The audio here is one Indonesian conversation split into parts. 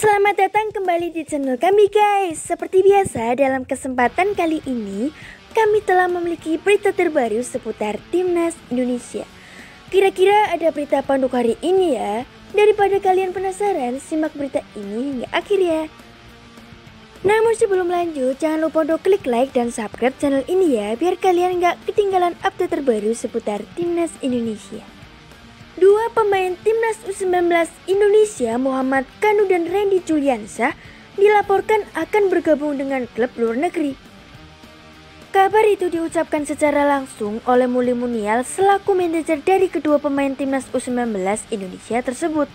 Selamat datang kembali di channel kami guys. Seperti biasa dalam kesempatan kali ini Kami telah memiliki berita terbaru seputar Timnas Indonesia. Kira-kira ada berita apa untuk hari ini ya? Daripada kalian penasaran, simak berita ini hingga akhir ya. Namun sebelum lanjut, jangan lupa untuk klik like dan subscribe channel ini ya Biar kalian nggak ketinggalan update terbaru seputar Timnas Indonesia Dua pemain timnas U19 Indonesia Muhammad Kanu dan Randy Juliansa dilaporkan akan bergabung dengan klub luar negeri. Kabar itu diucapkan secara langsung oleh Muli Munial selaku manajer dari kedua pemain timnas U19 Indonesia tersebut.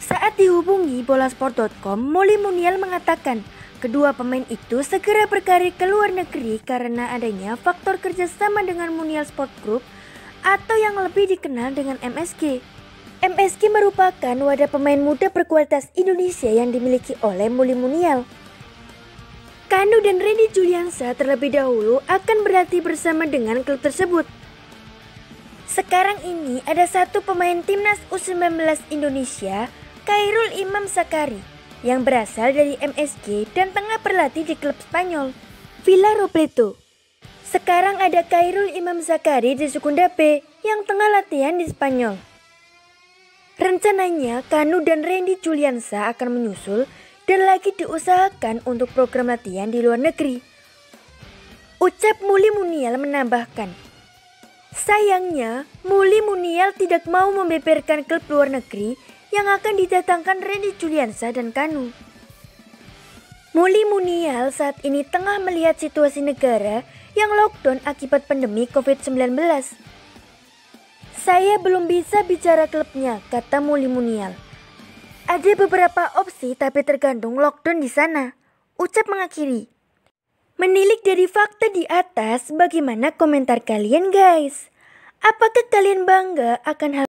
Saat dihubungi bolasport.com, Muli Munial mengatakan kedua pemain itu segera berkarir ke luar negeri karena adanya faktor kerjasama dengan Munial Sport Group atau yang lebih dikenal dengan MSG. MSG merupakan wadah pemain muda berkualitas Indonesia yang dimiliki oleh Muli Munial. Kanu dan Randy Juliansa terlebih dahulu akan berlatih bersama dengan klub tersebut. Sekarang ini ada satu pemain timnas U19 Indonesia, Kairul Imam Sakari, yang berasal dari MSG dan tengah berlatih di klub Spanyol, Villa Robledo. Sekarang ada Kairul Imam Zakari di Sukunda B yang tengah latihan di Spanyol. Rencananya Kanu dan Randy Juliansa akan menyusul dan lagi diusahakan untuk program latihan di luar negeri. Ucap Muli Munial menambahkan, Sayangnya, Muli Munial tidak mau membeberkan klub luar negeri yang akan didatangkan Randy Juliansa dan Kanu. Muli Munial saat ini tengah melihat situasi negara yang lockdown akibat pandemi COVID-19. Saya belum bisa bicara klubnya, kata Muli Munial. Ada beberapa opsi tapi tergantung lockdown di sana. Ucap mengakhiri. Menilik dari fakta di atas, bagaimana komentar kalian guys? Apakah kalian bangga akan hal